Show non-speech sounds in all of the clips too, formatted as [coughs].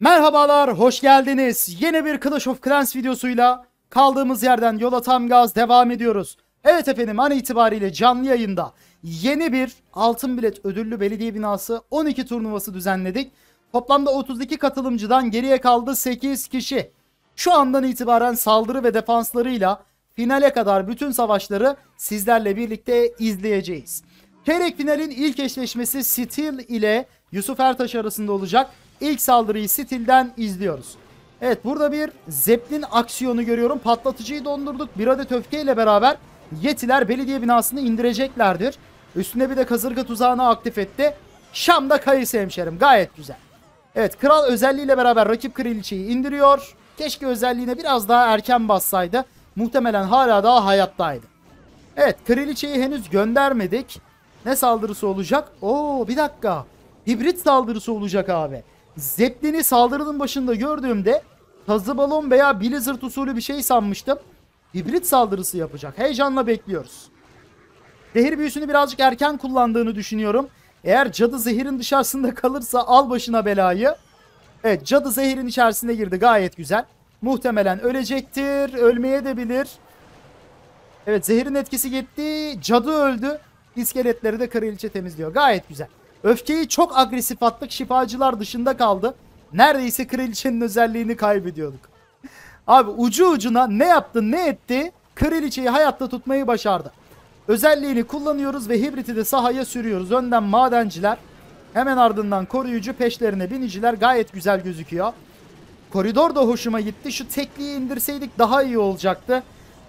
Merhabalar, hoş geldiniz. Yeni bir Clash of Clans videosuyla kaldığımız yerden yola tam gaz devam ediyoruz. Evet efendim an itibariyle canlı yayında yeni bir altın bilet ödüllü belediye binası 12 turnuvası düzenledik. Toplamda 32 katılımcıdan geriye kaldı 8 kişi. Şu andan itibaren saldırı ve defanslarıyla finale kadar bütün savaşları sizlerle birlikte izleyeceğiz. Çeyrek finalin ilk eşleşmesi Steel ile Yusuf Ertaş arasında olacak. İlk saldırıyı Steel'den izliyoruz. Evet burada bir Zeppelin aksiyonu görüyorum. Patlatıcıyı dondurduk. Bir adet öfkeyle beraber Yetiler belediye binasını indireceklerdir. Üstüne bir de kasırga tuzağını aktif etti. Şam'da kayısı hemşerim. Gayet güzel. Evet kral özelliğiyle beraber rakip kraliçeyi indiriyor. Keşke özelliğine biraz daha erken bassaydı. Muhtemelen hala daha hayattaydı. Evet kraliçeyi henüz göndermedik. Ne saldırısı olacak? Oo bir dakika. Hibrit saldırısı olacak abi. Zeppelin'i saldırının başında gördüğümde tazı balon veya Blizzard usulü bir şey sanmıştım. Hibrit saldırısı yapacak. Heyecanla bekliyoruz. Zehir büyüsünü birazcık erken kullandığını düşünüyorum. Eğer cadı zehirin dışarısında kalırsa al başına belayı. Evet cadı zehirin içerisine girdi gayet güzel. Muhtemelen ölecektir. Ölmeye de bilir. Evet zehirin etkisi gitti. Cadı öldü. İskeletleri de kraliçe temizliyor. Gayet güzel. Öfkeyi çok agresif attık. Şifacılar dışında kaldı. Neredeyse kraliçenin özelliğini kaybediyorduk. Abi ucu ucuna ne yaptı ne etti kraliçeyi hayatta tutmayı başardı. Özelliğini kullanıyoruz ve hibriti de sahaya sürüyoruz. Önden madenciler hemen ardından koruyucu peşlerine biniciler gayet güzel gözüküyor. Koridor da hoşuma gitti. Şu tekliği indirseydik daha iyi olacaktı.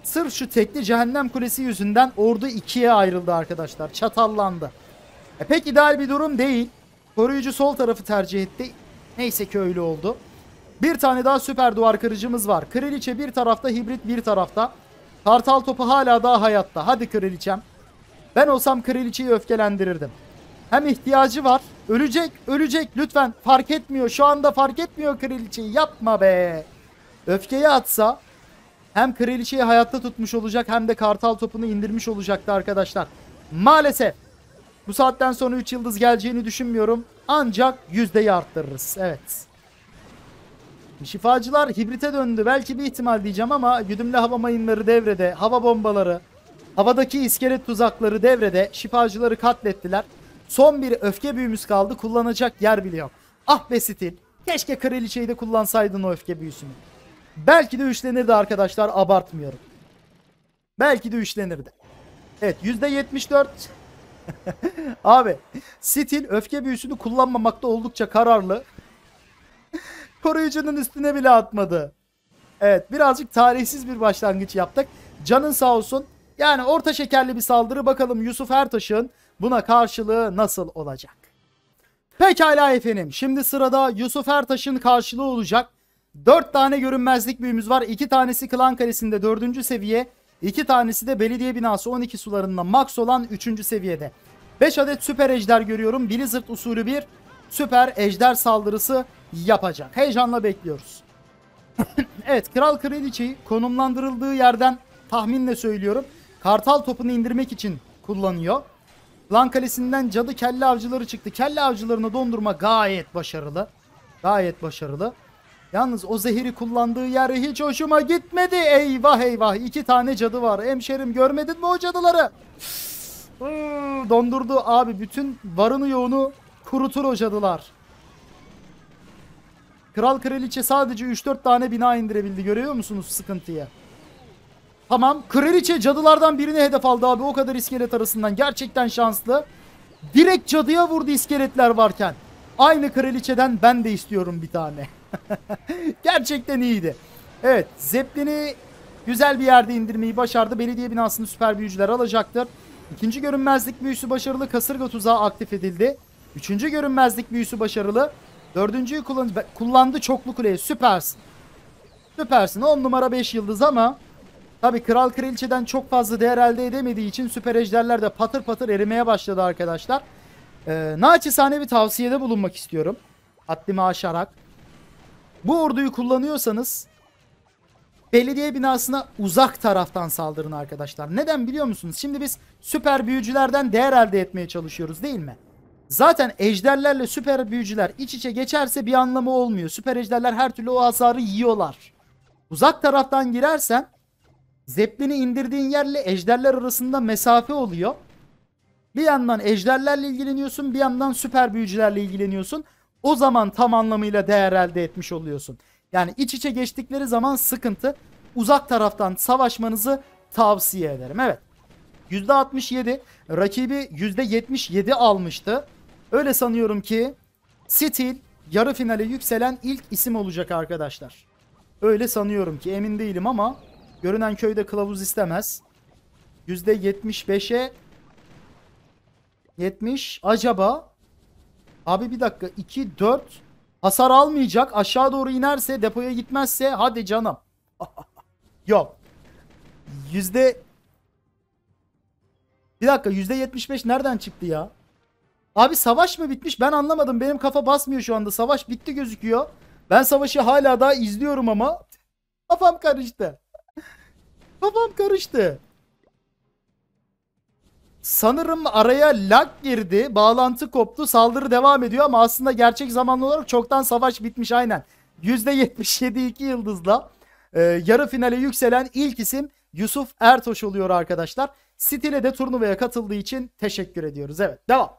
Sırf şu tekli cehennem kulesi yüzünden ordu ikiye ayrıldı arkadaşlar. Çatallandı. E pek ideal bir durum değil. Koruyucu sol tarafı tercih etti. Neyse ki öyle oldu. Bir tane daha süper duvar kırıcımız var. Kraliçe bir tarafta, hibrit bir tarafta. Kartal topu hala daha hayatta. Hadi kraliçem. Ben olsam kraliçeyi öfkelendirirdim. Hem ihtiyacı var. Ölecek, ölecek. Lütfen fark etmiyor. Şu anda fark etmiyor kraliçeyi. Yapma be. Öfkeyi atsa hem kraliçeyi hayatta tutmuş olacak hem de kartal topunu indirmiş olacaktı arkadaşlar. Maalesef bu saatten sonra 3 yıldız geleceğini düşünmüyorum. Ancak yüzdeyi arttırırız. Evet. Şifacılar hibrite döndü. Belki bir ihtimal diyeceğim ama güdümlü hava mayınları devrede. Hava bombaları. Havadaki iskelet tuzakları devrede. Şifacıları katlettiler. Son bir öfke büyümüz kaldı. Kullanacak yer bile yok. Ah be Stil. Keşke kraliçeyi de kullansaydın o öfke büyüsünü. Belki de üçlenirdi arkadaşlar. Abartmıyorum. Belki de üçlenirdi. Evet %74 [laughs] Abi Stil öfke büyüsünü kullanmamakta oldukça kararlı. [laughs] Koruyucunun üstüne bile atmadı. Evet birazcık tarihsiz bir başlangıç yaptık. Canın sağ olsun. Yani orta şekerli bir saldırı bakalım Yusuf Ertaş'ın buna karşılığı nasıl olacak? Pekala efendim. Şimdi sırada Yusuf Ertaş'ın karşılığı olacak. 4 tane görünmezlik büyümüz var. 2 tanesi Klan Kalesi'nde 4. seviye. 2 tanesi de belediye binası 12 sularında max olan 3. seviyede. 5 adet süper ejder görüyorum. Blizzard usulü bir süper ejder saldırısı yapacak. Heyecanla bekliyoruz. [laughs] evet Kral Kraliçeyi konumlandırıldığı yerden tahminle söylüyorum. Kartal topunu indirmek için kullanıyor. Lan Kalesi'nden cadı kelle avcıları çıktı. Kelle avcılarını dondurma gayet başarılı. Gayet başarılı. Yalnız o zehiri kullandığı yer hiç hoşuma gitmedi. Eyvah eyvah. iki tane cadı var. Hemşerim görmedin mi o cadıları? Dondurdu abi. Bütün varını yoğunu kurutur o cadılar. Kral kraliçe sadece 3-4 tane bina indirebildi. Görüyor musunuz sıkıntıyı? Tamam. Kraliçe cadılardan birini hedef aldı abi. O kadar iskelet arasından. Gerçekten şanslı. Direkt cadıya vurdu iskeletler varken. Aynı kraliçeden ben de istiyorum bir tane. [laughs] Gerçekten iyiydi. Evet. Zeppelin'i güzel bir yerde indirmeyi başardı. Belediye binasını süper büyücüler alacaktır. İkinci görünmezlik büyüsü başarılı. Kasırga tuzağı aktif edildi. Üçüncü görünmezlik büyüsü başarılı. Dördüncüyü kullan kullandı çoklu kuleye. Süpersin. Süpersin. 10 numara 5 yıldız ama tabi kral kraliçeden çok fazla değer elde edemediği için süper ejderler de patır patır erimeye başladı arkadaşlar. Ee, naçizane bir tavsiyede bulunmak istiyorum. Haddimi aşarak. Bu orduyu kullanıyorsanız belediye binasına uzak taraftan saldırın arkadaşlar. Neden biliyor musunuz? Şimdi biz süper büyücülerden değer elde etmeye çalışıyoruz değil mi? Zaten ejderlerle süper büyücüler iç içe geçerse bir anlamı olmuyor. Süper ejderler her türlü o hasarı yiyorlar. Uzak taraftan girersen Zeppelin'i indirdiğin yerle ejderler arasında mesafe oluyor. Bir yandan ejderlerle ilgileniyorsun, bir yandan süper büyücülerle ilgileniyorsun. O zaman tam anlamıyla değer elde etmiş oluyorsun. Yani iç içe geçtikleri zaman sıkıntı. Uzak taraftan savaşmanızı tavsiye ederim. Evet. %67 rakibi %77 almıştı. Öyle sanıyorum ki Steel yarı finale yükselen ilk isim olacak arkadaşlar. Öyle sanıyorum ki emin değilim ama görünen köyde kılavuz istemez. %75'e 70 acaba abi bir dakika 2 4 hasar almayacak aşağı doğru inerse depoya gitmezse hadi canım. [laughs] Yok. Yüzde bir dakika %75 nereden çıktı ya? Abi savaş mı bitmiş? Ben anlamadım. Benim kafa basmıyor şu anda. Savaş bitti gözüküyor. Ben savaşı hala daha izliyorum ama [laughs] kafam karıştı. Kafam karıştı. Sanırım araya lag girdi. Bağlantı koptu. Saldırı devam ediyor ama aslında gerçek zamanlı olarak çoktan savaş bitmiş aynen. %77 2 yıldızla e, yarı finale yükselen ilk isim Yusuf Ertoş oluyor arkadaşlar. Stile de turnuvaya katıldığı için teşekkür ediyoruz. Evet devam.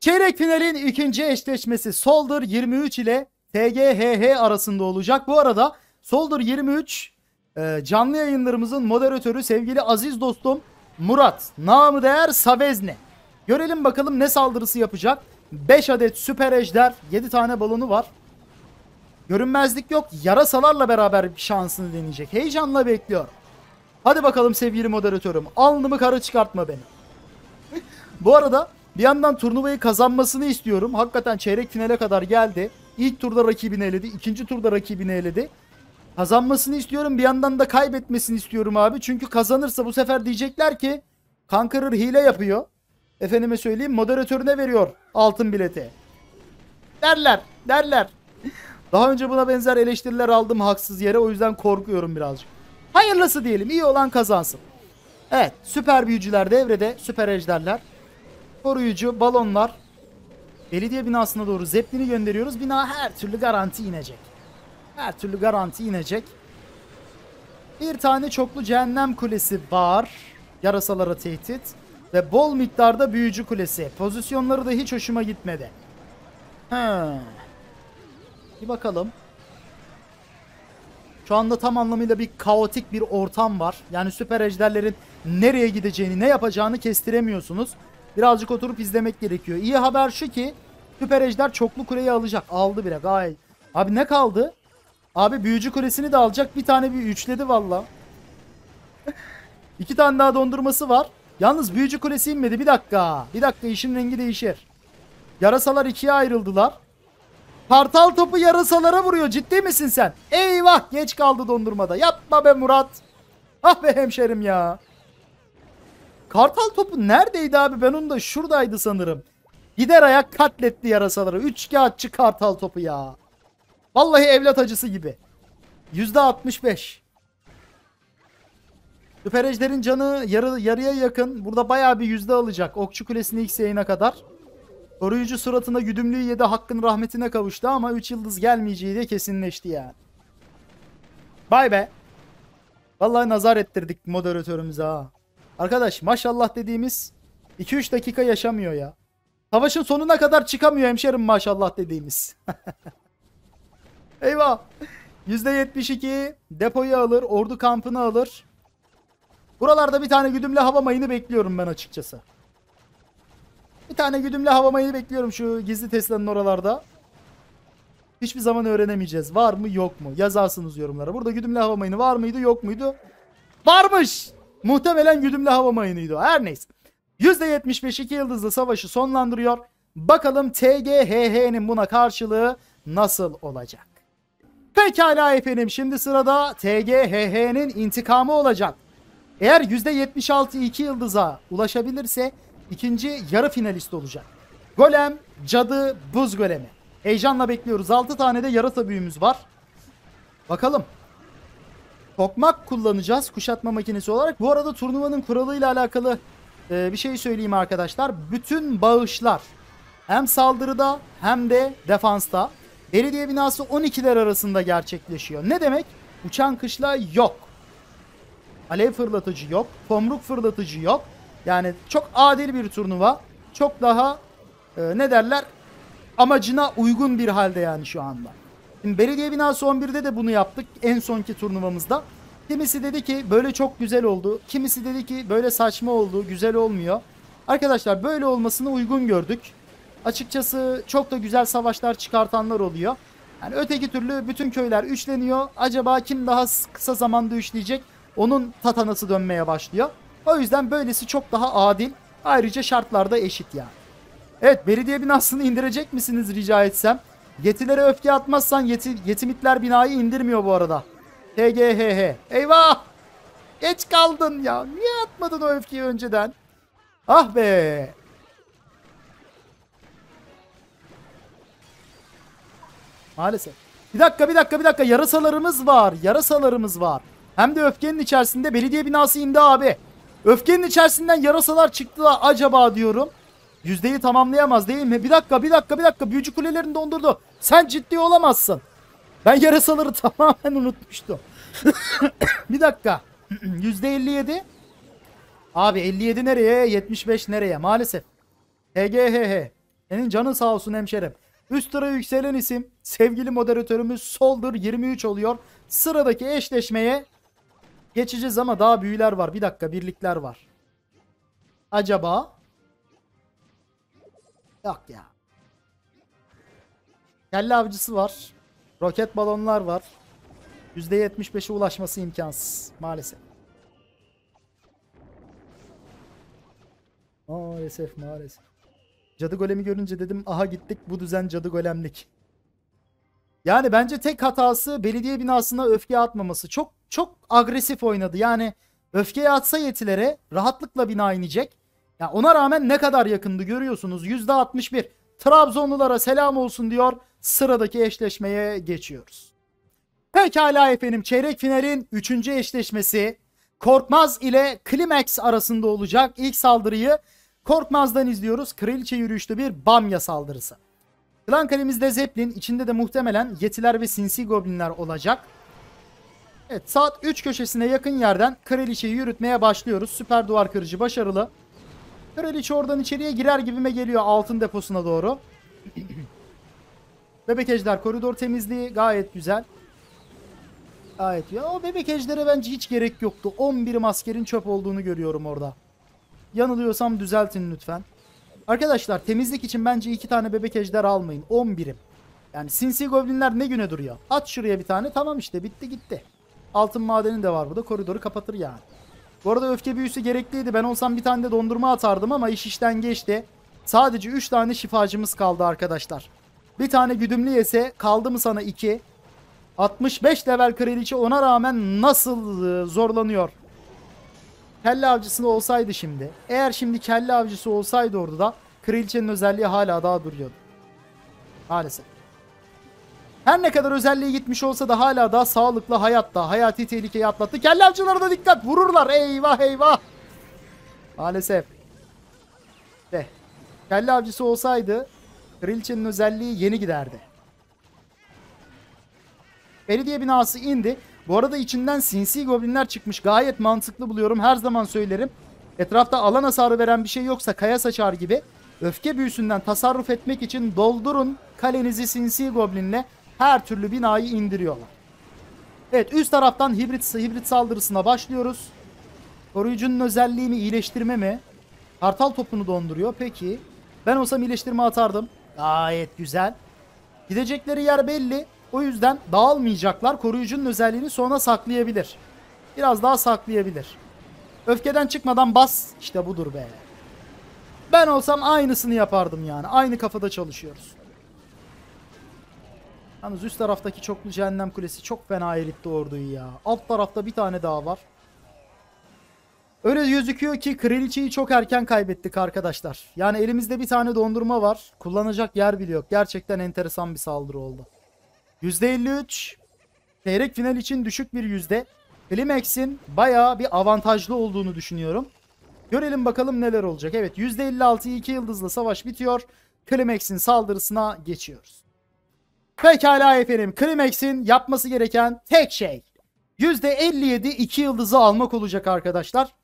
Çeyrek finalin ikinci eşleşmesi Soldur 23 ile TGHH arasında olacak. Bu arada Soldur 23 e, canlı yayınlarımızın moderatörü sevgili aziz dostum Murat. Namı değer Savezne. Görelim bakalım ne saldırısı yapacak. 5 adet süper ejder 7 tane balonu var. Görünmezlik yok. Yarasalarla beraber şansını deneyecek. Heyecanla bekliyor. Hadi bakalım sevgili moderatörüm. Alnımı kara çıkartma beni. [laughs] Bu arada bir yandan turnuvayı kazanmasını istiyorum. Hakikaten çeyrek finale kadar geldi. İlk turda rakibini eledi. ikinci turda rakibini eledi. Kazanmasını istiyorum. Bir yandan da kaybetmesini istiyorum abi. Çünkü kazanırsa bu sefer diyecekler ki Conqueror hile yapıyor. Efendime söyleyeyim moderatörüne veriyor altın bileti. Derler. Derler. Daha önce buna benzer eleştiriler aldım haksız yere. O yüzden korkuyorum birazcık. Hayırlısı diyelim. iyi olan kazansın. Evet. Süper büyücüler devrede. Süper ejderler. Koruyucu balonlar. Belediye binasına doğru zeplini gönderiyoruz. Bina her türlü garanti inecek. Her türlü garanti inecek. Bir tane çoklu cehennem kulesi var. Yarasalara tehdit. Ve bol miktarda büyücü kulesi. Pozisyonları da hiç hoşuma gitmedi. He. Bir bakalım. Şu anda tam anlamıyla bir kaotik bir ortam var. Yani süper ejderlerin nereye gideceğini, ne yapacağını kestiremiyorsunuz. Birazcık oturup izlemek gerekiyor. İyi haber şu ki süper ejder çoklu kuleyi alacak. Aldı bile gayet. Abi ne kaldı? Abi büyücü kulesini de alacak. Bir tane bir üçledi valla. İki tane daha dondurması var. Yalnız büyücü kulesi inmedi. Bir dakika. Bir dakika işin rengi değişir. Yarasalar ikiye ayrıldılar. Kartal topu yarasalara vuruyor. Ciddi misin sen? Eyvah geç kaldı dondurmada. Yapma be Murat. Ah be hemşerim ya. Kartal topu neredeydi abi? Ben onu da şuradaydı sanırım. Gider ayak katletti yarasaları. Üç kağıtçı kartal topu ya. Vallahi evlat acısı gibi. Yüzde 65. Süper Ejder'in canı yarı, yarıya yakın. Burada bayağı bir yüzde alacak. Okçu Kulesi'ne X yayına kadar. Koruyucu suratına güdümlüğü yedi hakkın rahmetine kavuştu ama 3 yıldız gelmeyeceği de kesinleşti yani. Bay be. Vallahi nazar ettirdik moderatörümüze ha. Arkadaş maşallah dediğimiz 2-3 dakika yaşamıyor ya. Savaşın sonuna kadar çıkamıyor hemşerim maşallah dediğimiz. [laughs] Eyvah. %72 depoyu alır, ordu kampını alır. Buralarda bir tane güdümlü hava mayını bekliyorum ben açıkçası. Bir tane güdümlü hava mayını bekliyorum şu gizli Tesla'nın oralarda. Hiçbir zaman öğrenemeyeceğiz. Var mı yok mu? Yazarsınız yorumlara. Burada güdümlü hava mayını var mıydı yok muydu? Varmış. Muhtemelen güdümlü hava mayınıydı. Her neyse. %75 2 yıldızlı savaşı sonlandırıyor. Bakalım TGHH'nin buna karşılığı nasıl olacak? Pekala efendim şimdi sırada TGHH'nin intikamı olacak. Eğer %76 2 yıldıza ulaşabilirse ikinci yarı finalist olacak. Golem, cadı, buz golemi. Heyecanla bekliyoruz. 6 tane de yarasa büyümüz var. Bakalım. Tokmak kullanacağız kuşatma makinesi olarak. Bu arada turnuvanın kuralıyla alakalı e, bir şey söyleyeyim arkadaşlar. Bütün bağışlar Hem saldırıda hem de defansta. Belediye binası 12'ler arasında gerçekleşiyor. Ne demek? Uçan kışla yok. Alev fırlatıcı yok. Tomruk fırlatıcı yok. Yani çok adil bir turnuva. Çok daha e, ne derler amacına uygun bir halde yani şu anda. Şimdi belediye binası 11'de de bunu yaptık en sonki turnuvamızda. Kimisi dedi ki böyle çok güzel oldu. Kimisi dedi ki böyle saçma oldu, güzel olmuyor. Arkadaşlar böyle olmasını uygun gördük. Açıkçası çok da güzel savaşlar çıkartanlar oluyor. Yani öteki türlü bütün köyler üçleniyor. Acaba kim daha kısa zamanda üçleyecek? Onun tatanası dönmeye başlıyor. O yüzden böylesi çok daha adil. Ayrıca şartlarda eşit yani. Evet belediye binasını indirecek misiniz rica etsem? Yetilere öfke atmazsan yeti, yetimitler binayı indirmiyor bu arada. TGHH. Eyvah! Geç kaldın ya. Niye atmadın o öfkeyi önceden? Ah be! Maalesef. Bir dakika bir dakika bir dakika yarasalarımız var. Yarasalarımız var. Hem de öfkenin içerisinde belediye binası indi abi. Öfkenin içerisinden yarasalar çıktı da acaba diyorum. Yüzdeyi tamamlayamaz değil mi? Bir dakika bir dakika bir dakika büyücü kulelerini dondurdu. Sen ciddi olamazsın. Ben yarasaları [laughs] tamamen unutmuştum. [coughs] bir dakika. [coughs] Yüzde 57. Abi 57 nereye? 75 nereye? Maalesef. HGHH. Senin canın sağ olsun hemşerim. Üst sıra yükselen isim sevgili moderatörümüz Soldur 23 oluyor. Sıradaki eşleşmeye geçeceğiz ama daha büyüler var. Bir dakika birlikler var. Acaba? Yok ya. Kelle avcısı var. Roket balonlar var. %75'e ulaşması imkansız maalesef. Maalesef maalesef. Cadı golemi görünce dedim aha gittik bu düzen cadı golemlik. Yani bence tek hatası belediye binasına öfke atmaması. Çok çok agresif oynadı. Yani öfkeyi atsa yetilere rahatlıkla bina inecek. Ya ona rağmen ne kadar yakındı görüyorsunuz. %61. Trabzonlulara selam olsun diyor. Sıradaki eşleşmeye geçiyoruz. Pekala efendim çeyrek finalin 3. eşleşmesi Korkmaz ile Klimax arasında olacak. İlk saldırıyı Korkmaz'dan izliyoruz. Kraliçe yürüyüşlü bir Bamya saldırısı. Klan kalemizde Zeppelin, içinde de muhtemelen Yetiler ve Sinsi Goblinler olacak. Evet saat 3 köşesine yakın yerden Kraliçeyi yürütmeye başlıyoruz. Süper duvar kırıcı başarılı. Kraliçe oradan içeriye girer gibime geliyor altın deposuna doğru. [clears throat] bebek ejder koridor temizliği gayet güzel. Gayet ya o bebek ejdere bence hiç gerek yoktu. 11 maskerin çöp olduğunu görüyorum orada. Yanılıyorsam düzeltin lütfen. Arkadaşlar temizlik için bence iki tane bebek ejder almayın. 11'im. Yani sinsi goblinler ne güne duruyor? At şuraya bir tane tamam işte bitti gitti. Altın madeni de var burada koridoru kapatır yani. Bu arada öfke büyüsü gerekliydi. Ben olsam bir tane de dondurma atardım ama iş işten geçti. Sadece 3 tane şifacımız kaldı arkadaşlar. Bir tane güdümlü yese kaldı mı sana 2. 65 level kraliçe ona rağmen nasıl e, zorlanıyor. Kelle avcısı olsaydı şimdi. Eğer şimdi kelle avcısı olsaydı orada da kraliçenin özelliği hala daha duruyordu. Maalesef. Her ne kadar özelliği gitmiş olsa da hala daha sağlıklı hayatta. Hayati tehlikeyi atlattı. Kelle avcılara da dikkat. Vururlar. Eyvah eyvah. Maalesef. De. Kelle avcısı olsaydı kraliçenin özelliği yeni giderdi. Belediye binası indi. Bu arada içinden sinsi goblinler çıkmış. Gayet mantıklı buluyorum. Her zaman söylerim. Etrafta alan hasarı veren bir şey yoksa kaya saçar gibi öfke büyüsünden tasarruf etmek için doldurun kalenizi sinsi goblinle her türlü binayı indiriyorlar. Evet üst taraftan hibrit, hibrit saldırısına başlıyoruz. Koruyucunun özelliği mi iyileştirme mi? Kartal topunu donduruyor. Peki. Ben olsam iyileştirme atardım. Gayet güzel. Gidecekleri yer belli. O yüzden dağılmayacaklar. Koruyucunun özelliğini sona saklayabilir. Biraz daha saklayabilir. Öfkeden çıkmadan bas. İşte budur be. Ben olsam aynısını yapardım yani. Aynı kafada çalışıyoruz. Yalnız üst taraftaki çoklu cehennem kulesi çok fena eritti orduyu ya. Alt tarafta bir tane daha var. Öyle gözüküyor ki kraliçeyi çok erken kaybettik arkadaşlar. Yani elimizde bir tane dondurma var. Kullanacak yer bile yok. Gerçekten enteresan bir saldırı oldu. %53. Çeyrek final için düşük bir yüzde. Climax'in bayağı bir avantajlı olduğunu düşünüyorum. Görelim bakalım neler olacak. Evet %56 2 yıldızla savaş bitiyor. Climax'in saldırısına geçiyoruz. Pekala efendim. Climax'in yapması gereken tek şey %57 2 yıldızı almak olacak arkadaşlar.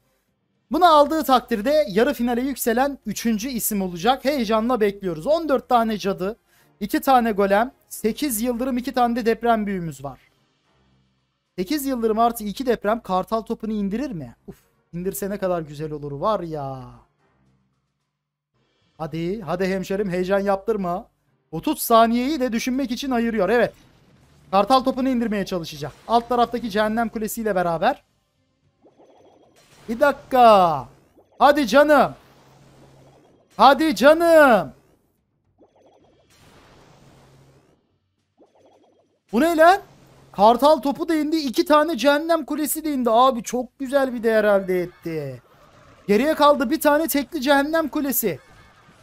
Bunu aldığı takdirde yarı finale yükselen 3. isim olacak. Heyecanla bekliyoruz. 14 tane cadı, 2 tane golem, 8 yıldırım, 2 tane de deprem büyümüz var. 8 yıldırım artı 2 deprem kartal topunu indirir mi? Uf, indirse ne kadar güzel olur var ya. Hadi, hadi hemşerim heyecan yaptırma. 30 saniyeyi de düşünmek için ayırıyor. Evet. Kartal topunu indirmeye çalışacak. Alt taraftaki cehennem kulesiyle beraber. Bir dakika. Hadi canım. Hadi canım. Bu ne lan? Kartal topu da indi. iki tane cehennem kulesi de indi. Abi çok güzel bir değer elde etti. Geriye kaldı bir tane tekli cehennem kulesi.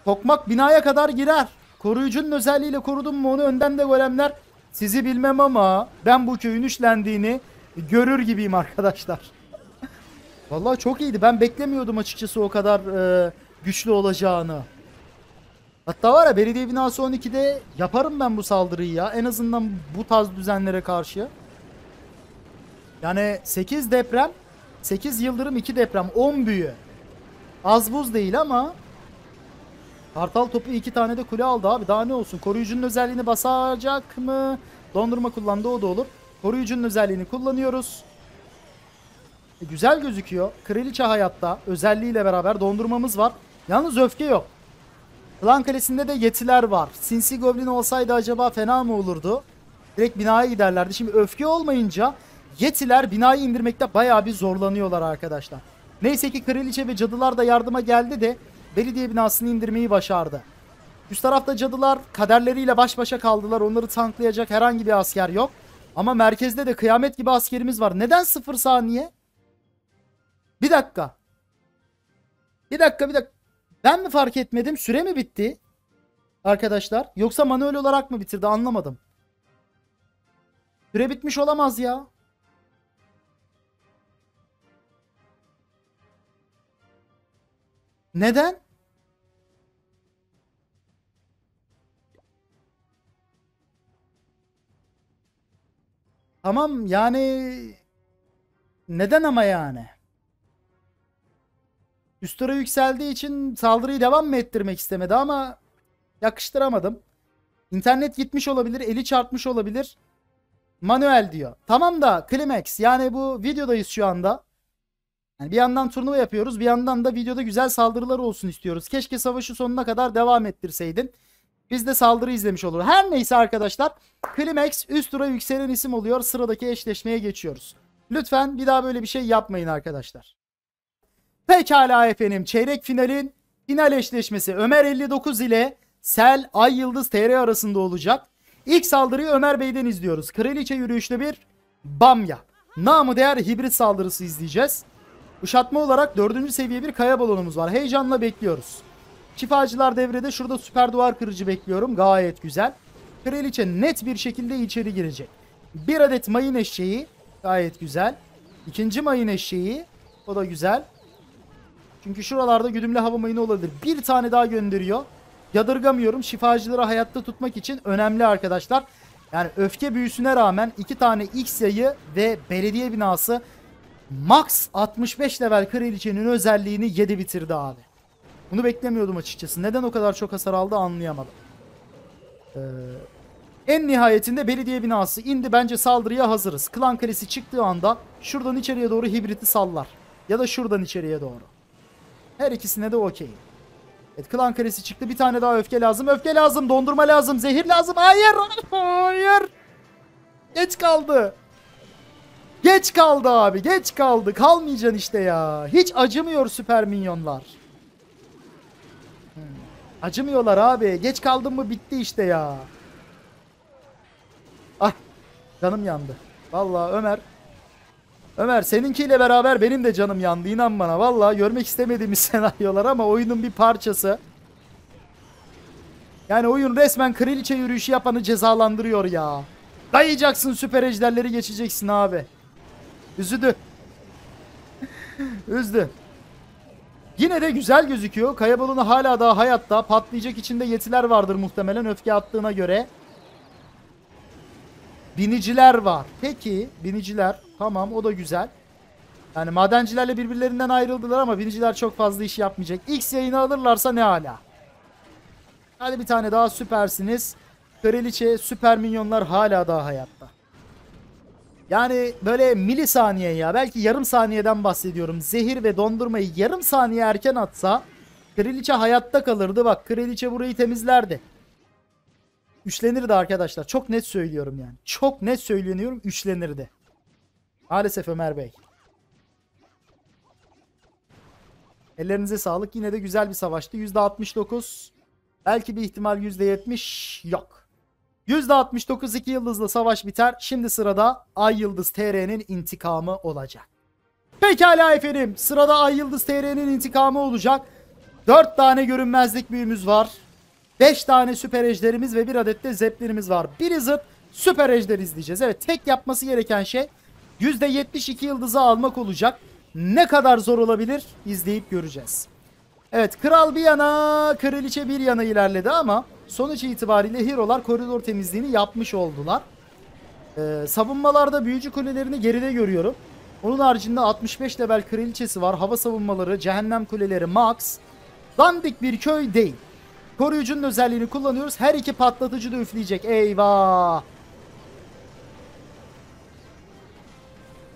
Tokmak binaya kadar girer. Koruyucunun özelliğiyle korudum mu onu önden de golemler. Sizi bilmem ama ben bu köyün üçlendiğini görür gibiyim arkadaşlar. Vallahi çok iyiydi. Ben beklemiyordum açıkçası o kadar e, güçlü olacağını. Hatta var ya belediye binası 12'de yaparım ben bu saldırıyı ya. En azından bu tarz düzenlere karşı. Yani 8 deprem, 8 yıldırım 2 deprem, 10 büyü. Az buz değil ama Kartal topu iki tane de kule aldı abi. Daha ne olsun? Koruyucunun özelliğini basacak mı? Dondurma kullandı o da olur. Koruyucunun özelliğini kullanıyoruz. E, güzel gözüküyor. Kraliçe hayatta. Özelliğiyle beraber dondurmamız var. Yalnız öfke yok. Klan Kalesi'nde de yetiler var. Sinsi Goblin olsaydı acaba fena mı olurdu? Direkt binaya giderlerdi. Şimdi öfke olmayınca yetiler binayı indirmekte bayağı bir zorlanıyorlar arkadaşlar. Neyse ki kraliçe ve cadılar da yardıma geldi de belediye binasını indirmeyi başardı. Üst tarafta cadılar kaderleriyle baş başa kaldılar. Onları tanklayacak herhangi bir asker yok. Ama merkezde de kıyamet gibi askerimiz var. Neden sıfır saniye? Bir dakika. Bir dakika bir dakika. Ben mi fark etmedim? Süre mi bitti? Arkadaşlar. Yoksa manuel olarak mı bitirdi? Anlamadım. Süre bitmiş olamaz ya. Neden? Tamam yani neden ama yani? Üst tura yükseldiği için saldırıyı devam mı ettirmek istemedi ama yakıştıramadım. İnternet gitmiş olabilir, eli çarpmış olabilir. Manuel diyor. Tamam da Climax yani bu videodayız şu anda. Yani bir yandan turnuva yapıyoruz bir yandan da videoda güzel saldırılar olsun istiyoruz. Keşke savaşı sonuna kadar devam ettirseydin. Biz de saldırı izlemiş olur. Her neyse arkadaşlar Climax üst tura yükselen isim oluyor. Sıradaki eşleşmeye geçiyoruz. Lütfen bir daha böyle bir şey yapmayın arkadaşlar. Pekala efendim çeyrek finalin final eşleşmesi Ömer 59 ile Sel Ay Yıldız TR arasında olacak. İlk saldırıyı Ömer Bey'den izliyoruz. Kraliçe yürüyüşlü bir Bamya. Namı değer hibrit saldırısı izleyeceğiz. Uşatma olarak 4. seviye bir kaya balonumuz var. Heyecanla bekliyoruz. Şifacılar devrede. Şurada süper duvar kırıcı bekliyorum. Gayet güzel. Kraliçe net bir şekilde içeri girecek. Bir adet mayın eşeği. Gayet güzel. İkinci mayın eşeği. O da güzel. Çünkü şuralarda güdümlü hava mayını olabilir. Bir tane daha gönderiyor. Yadırgamıyorum. Şifacıları hayatta tutmak için önemli arkadaşlar. Yani öfke büyüsüne rağmen iki tane X yayı ve belediye binası max 65 level kraliçenin özelliğini yedi bitirdi abi. Bunu beklemiyordum açıkçası. Neden o kadar çok hasar aldı anlayamadım. Ee, en nihayetinde belediye binası indi. Bence saldırıya hazırız. Klan kalesi çıktığı anda şuradan içeriye doğru hibriti sallar. Ya da şuradan içeriye doğru. Her ikisine de okey. Evet klan kalesi çıktı. Bir tane daha öfke lazım. Öfke lazım. Dondurma lazım. Zehir lazım. Hayır. Hayır. Geç kaldı. Geç kaldı abi. Geç kaldı. Kalmayacaksın işte ya. Hiç acımıyor süper minyonlar. Hmm. Acımıyorlar abi. Geç kaldın mı bitti işte ya. Ah. Canım yandı. Vallahi Ömer. Ömer seninkiyle beraber benim de canım yandı. inan bana. Vallahi görmek istemediğimiz [laughs] senaryolar ama oyunun bir parçası. Yani oyun resmen kraliçe yürüyüşü yapanı cezalandırıyor ya. Dayayacaksın süper ejderleri geçeceksin abi. Üzüdü. [laughs] Üzdü. Yine de güzel gözüküyor. Kaya balonu hala daha hayatta. Patlayacak içinde yetiler vardır muhtemelen öfke attığına göre. Biniciler var. Peki biniciler tamam o da güzel. Yani madencilerle birbirlerinden ayrıldılar ama biniciler çok fazla iş yapmayacak. X yayını alırlarsa ne hala. Hadi bir tane daha süpersiniz. Kraliçe süper minyonlar hala daha hayatta. Yani böyle milisaniye ya belki yarım saniyeden bahsediyorum. Zehir ve dondurmayı yarım saniye erken atsa Kraliçe hayatta kalırdı. Bak Kraliçe burayı temizlerdi. Üçlenirdi arkadaşlar. Çok net söylüyorum yani. Çok net söyleniyorum üçlenirdi. Maalesef Ömer Bey. Ellerinize sağlık. Yine de güzel bir savaştı. %69. Belki bir ihtimal %70 yok. %69 iki yıldızlı savaş biter. Şimdi sırada Ay Yıldız TR'nin intikamı olacak. Pekala efendim. Sırada Ay Yıldız TR'nin intikamı olacak. 4 tane görünmezlik büyümüz var. 5 tane süper ejderimiz ve bir adet de zeplinimiz var. Biri zıt süper ejder izleyeceğiz. Evet tek yapması gereken şey %72 yıldızı almak olacak. Ne kadar zor olabilir izleyip göreceğiz. Evet kral bir yana kraliçe bir yana ilerledi ama sonuç itibariyle hero'lar koridor temizliğini yapmış oldular. Ee, savunmalarda büyücü kulelerini geride görüyorum. Onun haricinde 65 level kraliçesi var. Hava savunmaları, cehennem kuleleri max. Dandik bir köy değil. Koruyucunun özelliğini kullanıyoruz. Her iki patlatıcı da üfleyecek. Eyvah.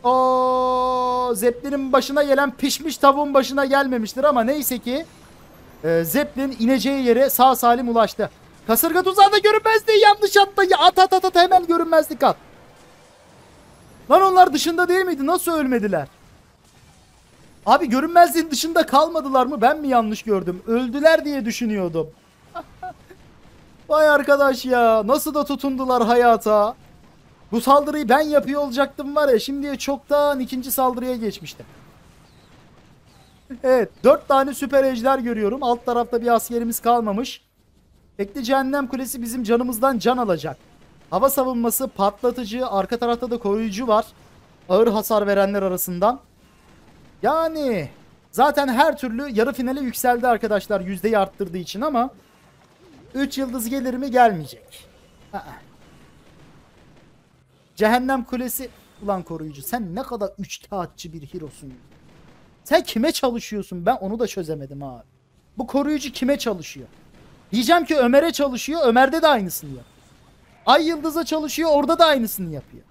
O Zeppelin'in başına gelen pişmiş tavuğun başına gelmemiştir ama neyse ki e, Zeppelin ineceği yere sağ salim ulaştı. Kasırga tuzağında görünmezliği yanlış attı. At at at at hemen görünmezlik at. Lan onlar dışında değil miydi? Nasıl ölmediler? Abi görünmezliğin dışında kalmadılar mı? Ben mi yanlış gördüm? Öldüler diye düşünüyordum. [laughs] Vay arkadaş ya. Nasıl da tutundular hayata. Bu saldırıyı ben yapıyor olacaktım var ya. Şimdiye çoktan ikinci saldırıya geçmiştim. Evet. Dört tane süper ejder görüyorum. Alt tarafta bir askerimiz kalmamış. Bekle cehennem kulesi bizim canımızdan can alacak. Hava savunması, patlatıcı, arka tarafta da koruyucu var. Ağır hasar verenler arasından. Yani zaten her türlü yarı finale yükseldi arkadaşlar yüzdeyi arttırdığı için ama 3 yıldız gelir mi gelmeyecek. Aa. Cehennem kulesi ulan koruyucu sen ne kadar üç kağıtçı bir hero'sun. Sen kime çalışıyorsun ben onu da çözemedim abi. Bu koruyucu kime çalışıyor? Diyeceğim ki Ömer'e çalışıyor Ömer'de de aynısını yap. Ay Yıldız'a çalışıyor orada da aynısını yapıyor.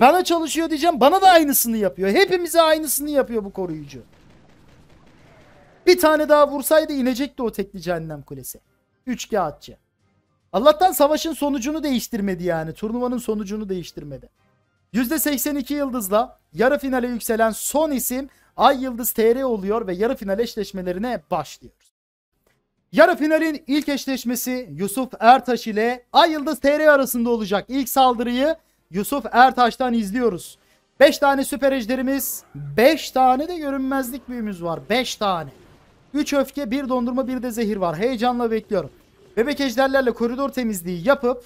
Bana çalışıyor diyeceğim bana da aynısını yapıyor. Hepimize aynısını yapıyor bu koruyucu. Bir tane daha vursaydı inecekti o tekli cehennem kulesi. Üç kağıtçı. Allah'tan savaşın sonucunu değiştirmedi yani. Turnuvanın sonucunu değiştirmedi. %82 yıldızla yarı finale yükselen son isim Ay Yıldız TR oluyor ve yarı final eşleşmelerine başlıyoruz. Yarı finalin ilk eşleşmesi Yusuf Ertaş ile Ay Yıldız TR arasında olacak. İlk saldırıyı Yusuf Ertaş'tan izliyoruz. 5 tane süper ejderimiz, 5 tane de görünmezlik büyümüz var. 5 tane. 3 öfke, 1 dondurma, 1 de zehir var. Heyecanla bekliyorum. Bebek ejderlerle koridor temizliği yapıp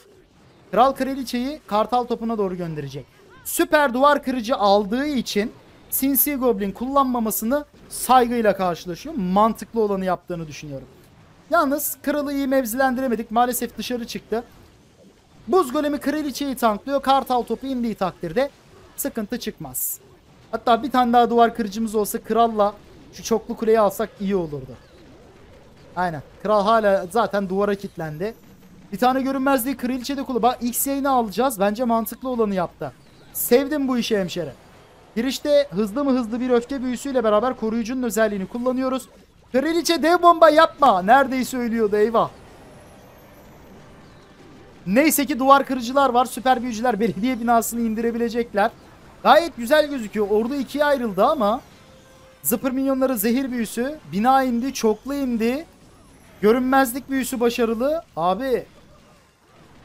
Kral Kraliçeyi Kartal topuna doğru gönderecek. Süper duvar kırıcı aldığı için Sinsi Goblin kullanmamasını saygıyla karşılaşıyor. Mantıklı olanı yaptığını düşünüyorum. Yalnız kralı iyi mevzilendiremedik. Maalesef dışarı çıktı. Buz golemi kraliçeyi tanklıyor. Kartal topu indiği takdirde sıkıntı çıkmaz. Hatta bir tane daha duvar kırıcımız olsa kralla şu çoklu kuleyi alsak iyi olurdu. Aynen. Kral hala zaten duvara kilitlendi. Bir tane görünmezliği kraliçede kulu. Bak X yayını alacağız. Bence mantıklı olanı yaptı. Sevdim bu işi hemşere. Girişte hızlı mı hızlı bir öfke büyüsüyle beraber koruyucunun özelliğini kullanıyoruz. Kraliçe dev bomba yapma. Neredeyse ölüyordu eyvah. Neyse ki duvar kırıcılar var. Süper büyücüler belediye binasını indirebilecekler. Gayet güzel gözüküyor. Ordu ikiye ayrıldı ama zıpır minyonları zehir büyüsü. Bina indi. Çoklu indi. Görünmezlik büyüsü başarılı. Abi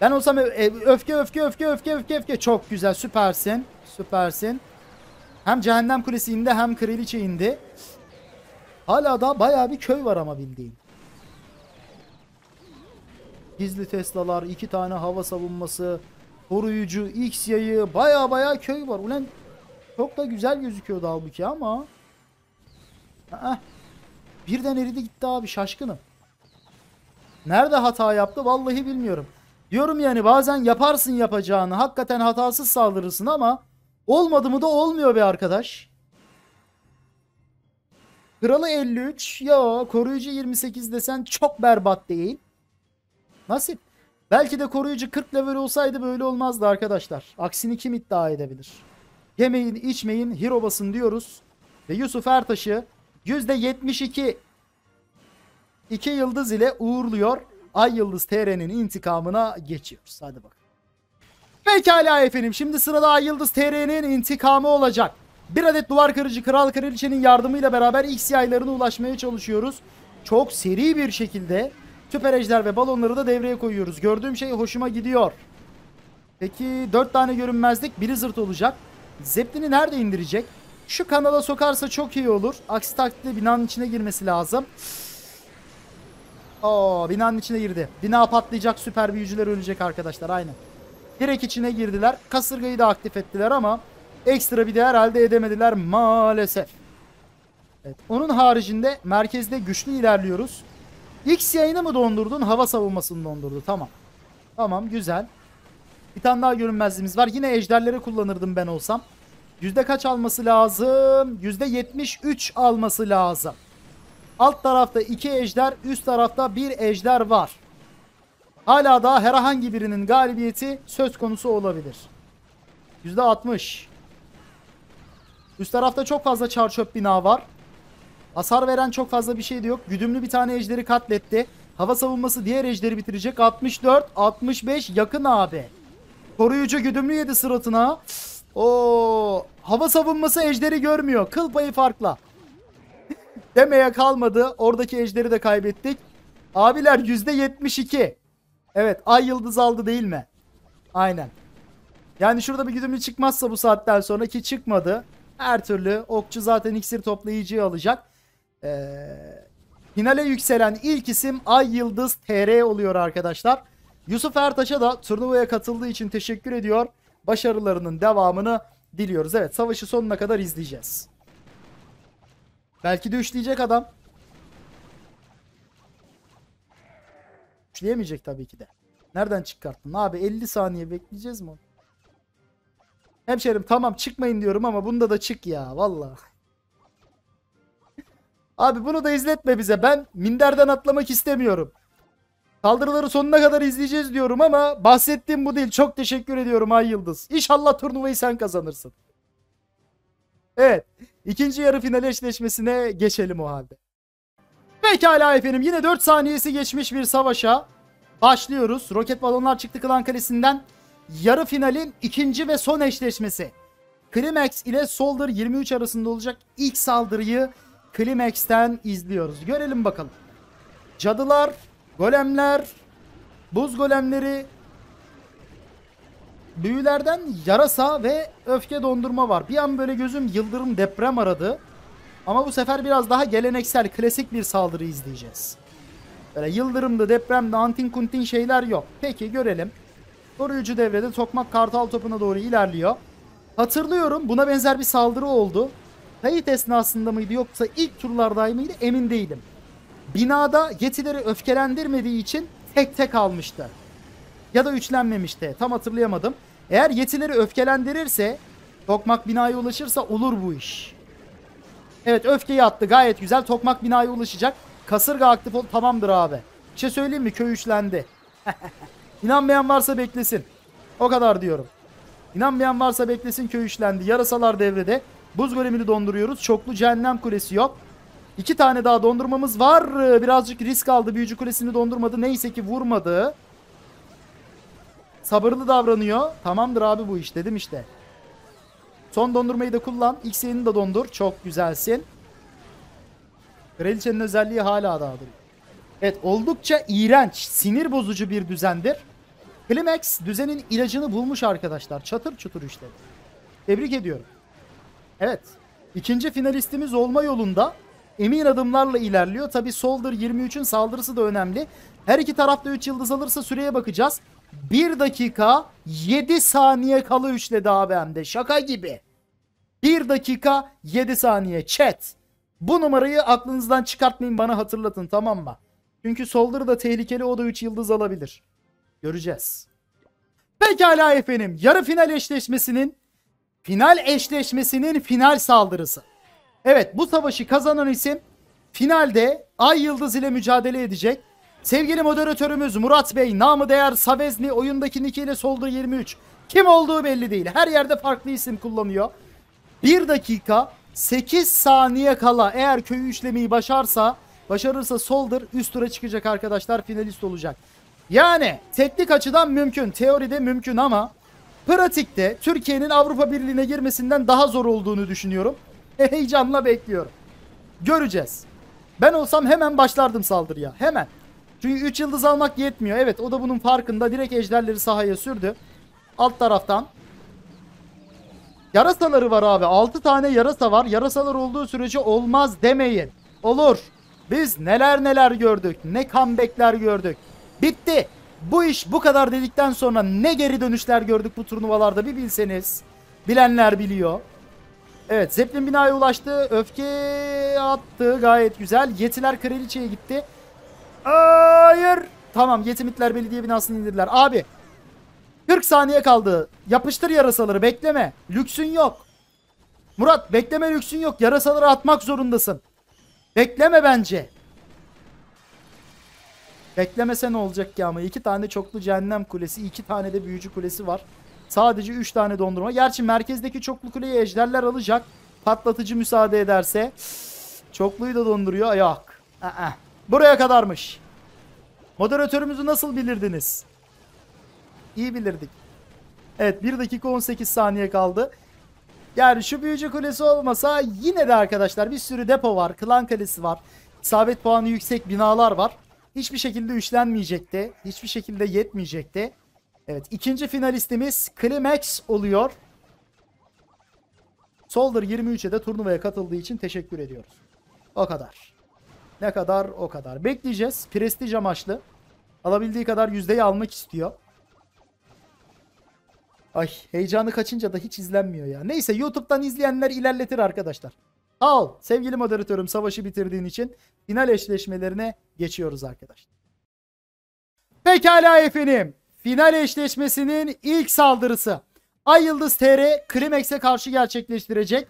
ben olsam öfke öfke öfke öfke öfke öfke. Çok güzel süpersin. Süpersin. Hem cehennem kulesi indi hem kraliçe indi. Hala da baya bir köy var ama bildiğin. Gizli Tesla'lar, iki tane hava savunması, koruyucu, X yayı, baya baya köy var. Ulan çok da güzel gözüküyordu halbuki ama. Heh. Birden eridi gitti abi şaşkınım. Nerede hata yaptı vallahi bilmiyorum. Diyorum yani bazen yaparsın yapacağını hakikaten hatasız saldırırsın ama olmadı mı da olmuyor be arkadaş. Kralı 53 ya koruyucu 28 desen çok berbat değil. Nasip. Belki de koruyucu 40 level olsaydı böyle olmazdı arkadaşlar. Aksini kim iddia edebilir? Yemeyin içmeyin hero basın diyoruz. Ve Yusuf Ertaş'ı %72 2 yıldız ile uğurluyor. Ay Yıldız TR'nin intikamına geçiyoruz. Hadi bakalım. Pekala efendim. Şimdi sırada Ay Yıldız TR'nin intikamı olacak. Bir adet duvar kırıcı Kral Kraliçenin yardımıyla beraber X yaylarına ulaşmaya çalışıyoruz. Çok seri bir şekilde süper ve balonları da devreye koyuyoruz. Gördüğüm şey hoşuma gidiyor. Peki 4 tane görünmezlik Blizzard olacak. Zeppelin'i nerede indirecek? Şu kanala sokarsa çok iyi olur. Aksi takdirde binanın içine girmesi lazım. Oo binanın içine girdi. Bina patlayacak süper büyücüler ölecek arkadaşlar aynen. Direkt içine girdiler. Kasırgayı da aktif ettiler ama ekstra bir değer elde edemediler maalesef. Evet, onun haricinde merkezde güçlü ilerliyoruz. X yayını mı dondurdun? Hava savunmasını dondurdu. Tamam. Tamam güzel. Bir tane daha görünmezliğimiz var. Yine ejderleri kullanırdım ben olsam. Yüzde kaç alması lazım? Yüzde 73 alması lazım. Alt tarafta iki ejder, üst tarafta bir ejder var. Hala daha herhangi birinin galibiyeti söz konusu olabilir. Yüzde 60. Üst tarafta çok fazla çarçöp bina var. Hasar veren çok fazla bir şey de yok. Güdümlü bir tane ejderi katletti. Hava savunması diğer ejderi bitirecek. 64, 65 yakın abi. Koruyucu güdümlü yedi suratına. O hava savunması ejderi görmüyor. Kıl payı farkla. Demeye kalmadı. Oradaki ejderi de kaybettik. Abiler %72. Evet ay yıldız aldı değil mi? Aynen. Yani şurada bir güdümlü çıkmazsa bu saatten sonra ki çıkmadı. Her türlü okçu zaten iksir toplayıcıyı alacak. Ee, finale yükselen ilk isim Ay Yıldız TR oluyor arkadaşlar. Yusuf Ertaş'a da turnuvaya katıldığı için teşekkür ediyor. Başarılarının devamını diliyoruz. Evet savaşı sonuna kadar izleyeceğiz. Belki de üçleyecek adam. Üçleyemeyecek tabii ki de. Nereden çıkarttın? Abi 50 saniye bekleyeceğiz mi? Hemşerim tamam çıkmayın diyorum ama bunda da çık ya valla. [laughs] Abi bunu da izletme bize. Ben minderden atlamak istemiyorum. Saldırıları sonuna kadar izleyeceğiz diyorum ama bahsettiğim bu değil. Çok teşekkür ediyorum Ay Yıldız. İnşallah turnuvayı sen kazanırsın. Evet. İkinci yarı final eşleşmesine geçelim o halde. Pekala efendim. Yine 4 saniyesi geçmiş bir savaşa başlıyoruz. Roket balonlar çıktı Klan Kalesi'nden. Yarı finalin ikinci ve son eşleşmesi. Climax ile Soldier 23 arasında olacak ilk saldırıyı Climax'ten izliyoruz. Görelim bakalım. Cadılar, golemler, buz golemleri, büyülerden yarasa ve öfke dondurma var. Bir an böyle gözüm yıldırım deprem aradı. Ama bu sefer biraz daha geleneksel, klasik bir saldırı izleyeceğiz. Böyle yıldırımdı, depremdi, antin kuntin şeyler yok. Peki görelim. Koruyucu devrede Tokmak Kartal topuna doğru ilerliyor. Hatırlıyorum buna benzer bir saldırı oldu. Kayıt esnasında mıydı yoksa ilk turlarda mıydı emin değilim. Binada yetileri öfkelendirmediği için tek tek almıştı. Ya da üçlenmemişti. Tam hatırlayamadım. Eğer yetileri öfkelendirirse Tokmak binaya ulaşırsa olur bu iş. Evet öfkeyi attı gayet güzel. Tokmak binaya ulaşacak. Kasırga aktif ol tamamdır abi. Bir şey söyleyeyim mi? Köy üçlendi. [laughs] İnanmayan varsa beklesin. O kadar diyorum. İnanmayan varsa beklesin köy işlendi. Yarasalar devrede. Buz golemini donduruyoruz. Çoklu cehennem kulesi yok. İki tane daha dondurmamız var. Birazcık risk aldı. Büyücü kulesini dondurmadı. Neyse ki vurmadı. Sabırlı davranıyor. Tamamdır abi bu iş dedim işte. Son dondurmayı da kullan. X'ini de dondur. Çok güzelsin. Kraliçenin özelliği hala daha. Evet oldukça iğrenç, sinir bozucu bir düzendir. Climax düzenin ilacını bulmuş arkadaşlar. Çatır çutur işte. Tebrik ediyorum. Evet. ikinci finalistimiz olma yolunda emin adımlarla ilerliyor. Tabi Soldier 23'ün saldırısı da önemli. Her iki tarafta 3 yıldız alırsa süreye bakacağız. 1 dakika 7 saniye kalı üçledi abi hem de. Şaka gibi. 1 dakika 7 saniye. Chat. Bu numarayı aklınızdan çıkartmayın bana hatırlatın tamam mı? Çünkü Solder da tehlikeli o da 3 yıldız alabilir. Göreceğiz. Pekala efendim. Yarı final eşleşmesinin final eşleşmesinin final saldırısı. Evet bu savaşı kazanan isim finalde Ay Yıldız ile mücadele edecek. Sevgili moderatörümüz Murat Bey, namı değer Savezni oyundaki nick ile Solder 23. Kim olduğu belli değil. Her yerde farklı isim kullanıyor. 1 dakika 8 saniye kala eğer köyü işlemeyi başarsa başarırsa Solder üst tura çıkacak arkadaşlar finalist olacak. Yani teknik açıdan mümkün teoride mümkün ama pratikte Türkiye'nin Avrupa Birliği'ne girmesinden daha zor olduğunu düşünüyorum. Heyecanla bekliyorum. Göreceğiz. Ben olsam hemen başlardım saldırıya. Hemen. Çünkü 3 yıldız almak yetmiyor. Evet o da bunun farkında. Direkt ejderleri sahaya sürdü. Alt taraftan Yarasaları var abi. 6 tane yarasa var. Yarasalar olduğu sürece olmaz demeyin. Olur. Biz neler neler gördük. Ne comebackler gördük. Bitti. Bu iş bu kadar dedikten sonra ne geri dönüşler gördük bu turnuvalarda bir bilseniz. Bilenler biliyor. Evet Zeppelin binaya ulaştı. Öfke attı gayet güzel. Yetiler kraliçeye gitti. Hayır. Tamam Yetimitler belediye binasını indirdiler. Abi 40 saniye kaldı. Yapıştır yarasaları bekleme. Lüksün yok. Murat bekleme lüksün yok. Yarasaları atmak zorundasın. Bekleme bence. Beklemese ne olacak ki ama? iki tane çoklu cehennem kulesi, iki tane de büyücü kulesi var. Sadece üç tane dondurma. Gerçi merkezdeki çoklu kuleyi ejderler alacak. Patlatıcı müsaade ederse. Çokluyu da donduruyor. Yok. Aa, buraya kadarmış. Moderatörümüzü nasıl bilirdiniz? İyi bilirdik. Evet 1 dakika 18 saniye kaldı. Yani şu büyücü kulesi olmasa yine de arkadaşlar bir sürü depo var. Klan kalesi var. İsabet puanı yüksek binalar var. Hiçbir şekilde üçlenmeyecekti. Hiçbir şekilde yetmeyecekti. Evet ikinci finalistimiz Climax oluyor. Solder 23'e de turnuvaya katıldığı için teşekkür ediyoruz. O kadar. Ne kadar o kadar. Bekleyeceğiz. Prestij amaçlı. Alabildiği kadar yüzdeyi almak istiyor. Ay heyecanı kaçınca da hiç izlenmiyor ya. Neyse YouTube'dan izleyenler ilerletir arkadaşlar. Ol sevgili moderatörüm savaşı bitirdiğin için final eşleşmelerine geçiyoruz arkadaşlar. Pekala efendim. Final eşleşmesinin ilk saldırısı. Ay Yıldız TR Klimex'e karşı gerçekleştirecek.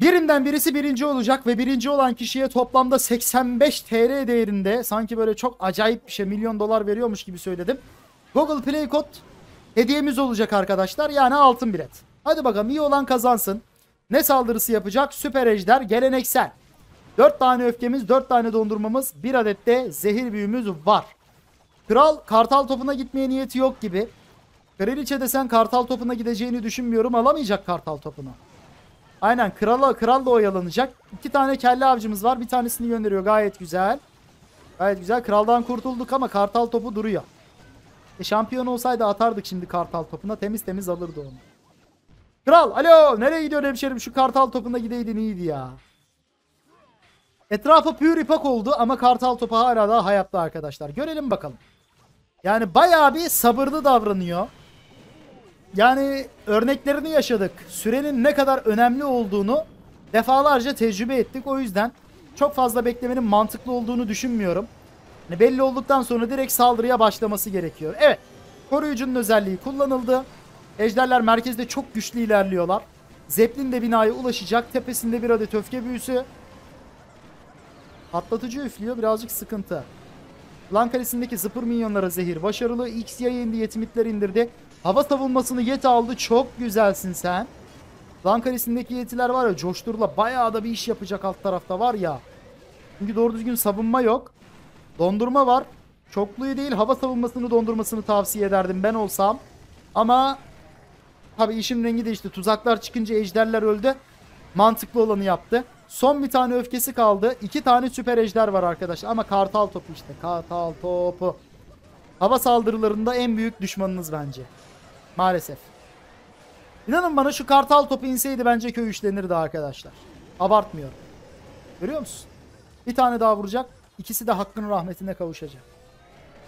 Birinden birisi birinci olacak ve birinci olan kişiye toplamda 85 TL değerinde sanki böyle çok acayip bir şey milyon dolar veriyormuş gibi söyledim. Google Play Code hediyemiz olacak arkadaşlar. Yani altın bilet. Hadi bakalım iyi olan kazansın. Ne saldırısı yapacak? Süper Ejder geleneksel. 4 tane öfkemiz, 4 tane dondurmamız, 1 adet de zehir büyümüz var. Kral kartal topuna gitmeye niyeti yok gibi. Kraliçe desen kartal topuna gideceğini düşünmüyorum. Alamayacak kartal topunu. Aynen krala kral da oyalanacak. İki tane kelle avcımız var. Bir tanesini gönderiyor. Gayet güzel. Gayet güzel. Kraldan kurtulduk ama kartal topu duruyor. E, şampiyon olsaydı atardık şimdi kartal topuna. Temiz temiz alırdı onu. Kral alo nereye gidiyor hemşerim şu kartal topuna gideydin iyiydi ya. Etrafı pür ipak oldu ama kartal topu hala daha hayatta arkadaşlar. Görelim bakalım. Yani bayağı bir sabırlı davranıyor. Yani örneklerini yaşadık. Sürenin ne kadar önemli olduğunu defalarca tecrübe ettik. O yüzden çok fazla beklemenin mantıklı olduğunu düşünmüyorum. Yani belli olduktan sonra direkt saldırıya başlaması gerekiyor. Evet. Koruyucunun özelliği kullanıldı. Ejderler merkezde çok güçlü ilerliyorlar. Zeppelin de binaya ulaşacak. Tepesinde bir adet öfke büyüsü. Patlatıcı üflüyor. Birazcık sıkıntı. Lan kalesindeki zıpır minyonlara zehir. Başarılı. X yayı indi. Yetimitler indirdi. Hava savunmasını yet aldı. Çok güzelsin sen. Lan kalesindeki yetiler var ya coşturla bayağı da bir iş yapacak alt tarafta var ya. Çünkü doğru düzgün savunma yok. Dondurma var. Çokluyu değil hava savunmasını dondurmasını tavsiye ederdim ben olsam. Ama tabi işin rengi değişti. Tuzaklar çıkınca ejderler öldü. Mantıklı olanı yaptı. Son bir tane öfkesi kaldı. İki tane süper ejder var arkadaşlar. Ama kartal topu işte. Kartal topu. Hava saldırılarında en büyük düşmanınız bence. Maalesef. İnanın bana şu kartal topu inseydi bence köy işlenirdi arkadaşlar. Abartmıyorum. Görüyor musun? Bir tane daha vuracak. İkisi de hakkın rahmetine kavuşacak.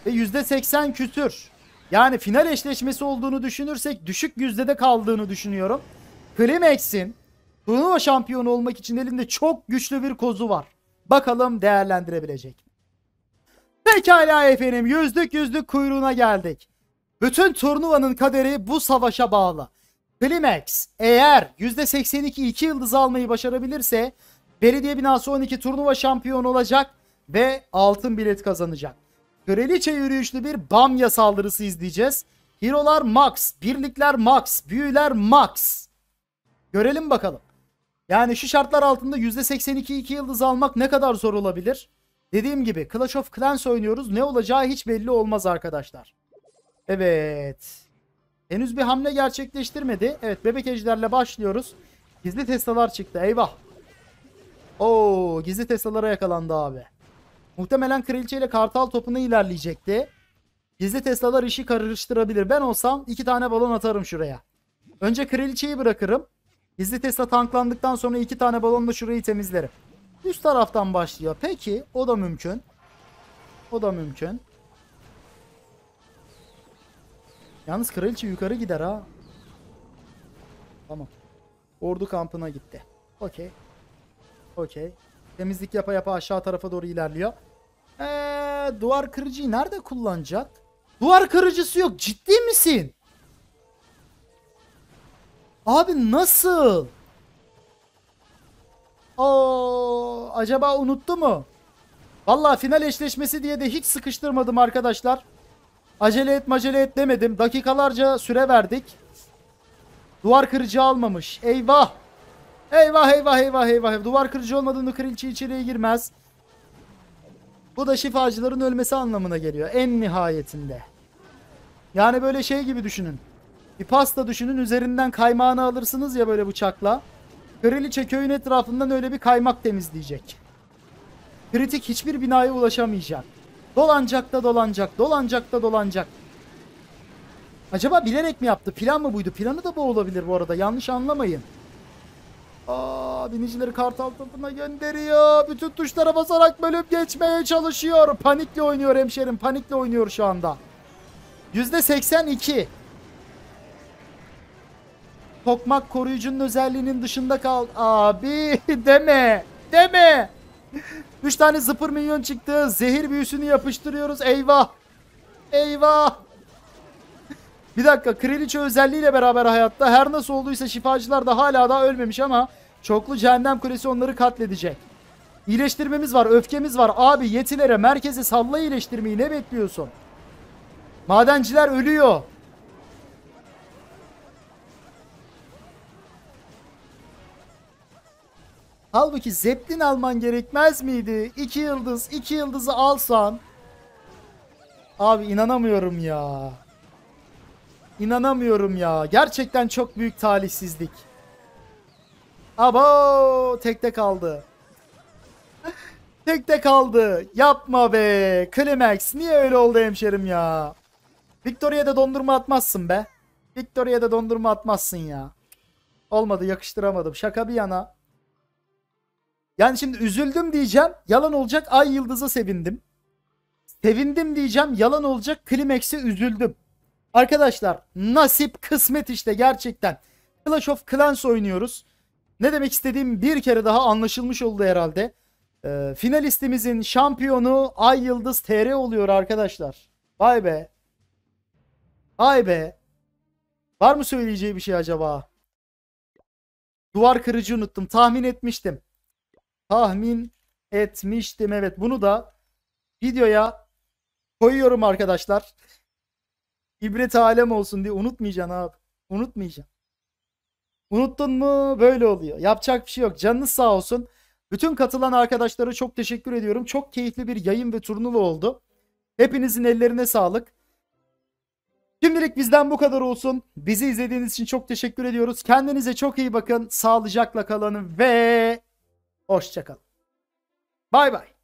Ve %80 küsür. Yani final eşleşmesi olduğunu düşünürsek düşük yüzdede kaldığını düşünüyorum. Climax'in turnuva şampiyonu olmak için elinde çok güçlü bir kozu var. Bakalım değerlendirebilecek? Pekala efendim yüzlük yüzlük kuyruğuna geldik. Bütün turnuvanın kaderi bu savaşa bağlı. Climax eğer %82 2 yıldız almayı başarabilirse belediye binası 12 turnuva şampiyonu olacak ve altın bilet kazanacak. Kraliçe yürüyüşlü bir Bamya saldırısı izleyeceğiz. Hero'lar max, birlikler max, büyüler max. Görelim bakalım. Yani şu şartlar altında %82 2 yıldız almak ne kadar zor olabilir? Dediğim gibi Clash of Clans oynuyoruz. Ne olacağı hiç belli olmaz arkadaşlar. Evet. Henüz bir hamle gerçekleştirmedi. Evet bebek ejderle başlıyoruz. Gizli Tesla'lar çıktı. Eyvah. Oo, gizli Tesla'lara yakalandı abi. Muhtemelen kraliçe ile kartal topuna ilerleyecekti. Gizli Tesla'lar işi karıştırabilir. Ben olsam iki tane balon atarım şuraya. Önce kraliçeyi bırakırım. Gizli Tesla tanklandıktan sonra iki tane balonla şurayı temizlerim. Üst taraftan başlıyor. Peki o da mümkün. O da mümkün. Yalnız kraliçe yukarı gider ha. Tamam. Ordu kampına gitti. Okey. Okey. Temizlik yapa yapa aşağı tarafa doğru ilerliyor. Ee, duvar kırıcıyı nerede kullanacak? Duvar kırıcısı yok. Ciddi misin? Abi nasıl? Oo, acaba unuttu mu? Vallahi final eşleşmesi diye de hiç sıkıştırmadım arkadaşlar. Acele et macele et demedim. Dakikalarca süre verdik. Duvar kırıcı almamış. Eyvah. Eyvah eyvah eyvah eyvah. Duvar kırıcı olmadığında kraliçe içeriye girmez. Bu da şifacıların ölmesi anlamına geliyor. En nihayetinde. Yani böyle şey gibi düşünün. Bir pasta düşünün üzerinden kaymağını alırsınız ya böyle bıçakla. Kraliçe köyün etrafından öyle bir kaymak temizleyecek. Kritik hiçbir binaya ulaşamayacak. Dolanacak da dolanacak, dolanacak da dolanacak. Acaba bilerek mi yaptı? Plan mı buydu? Planı da bu olabilir bu arada. Yanlış anlamayın. Aa, binicileri kartal topuna gönderiyor. Bütün tuşlara basarak bölüp geçmeye çalışıyor. Panikle oynuyor hemşerim. Panikle oynuyor şu anda. %82. Tokmak koruyucunun özelliğinin dışında kal. Abi [laughs] deme. Deme. 3 tane zıpır minyon çıktı. Zehir büyüsünü yapıştırıyoruz. Eyvah. Eyvah. Bir dakika kraliçe özelliğiyle beraber hayatta her nasıl olduysa şifacılar da hala daha ölmemiş ama çoklu cehennem kulesi onları katledecek. İyileştirmemiz var, öfkemiz var. Abi yetilere, merkeze salla iyileştirmeyi ne bekliyorsun? Madenciler ölüyor. Halbuki Zeppelin alman gerekmez miydi? 2 yıldız, 2 yıldızı alsan. Abi inanamıyorum ya. İnanamıyorum ya. Gerçekten çok büyük talihsizlik. Abo tekte kaldı. [laughs] tekte kaldı. Yapma be. Climax niye öyle oldu hemşerim ya? Victoria'da dondurma atmazsın be. Victoria'da dondurma atmazsın ya. Olmadı yakıştıramadım. Şaka bir yana. Yani şimdi üzüldüm diyeceğim. Yalan olacak. Ay yıldızı sevindim. Sevindim diyeceğim. Yalan olacak. Climax'e üzüldüm. Arkadaşlar nasip kısmet işte gerçekten. Clash of Clans oynuyoruz. Ne demek istediğim bir kere daha anlaşılmış oldu herhalde. Ee, finalistimizin şampiyonu Ay Yıldız TR oluyor arkadaşlar. Vay be. Vay be. Var mı söyleyeceği bir şey acaba? Duvar kırıcı unuttum. Tahmin etmiştim. Tahmin etmiştim. Evet bunu da videoya koyuyorum arkadaşlar. [laughs] İbret alem olsun diye unutmayacaksın abi. Unutmayacaksın. Unuttun mu böyle oluyor. Yapacak bir şey yok. Canınız sağ olsun. Bütün katılan arkadaşlara çok teşekkür ediyorum. Çok keyifli bir yayın ve turnuva oldu. Hepinizin ellerine sağlık. Şimdilik bizden bu kadar olsun. Bizi izlediğiniz için çok teşekkür ediyoruz. Kendinize çok iyi bakın. Sağlıcakla kalın ve hoşçakalın. Bay bay.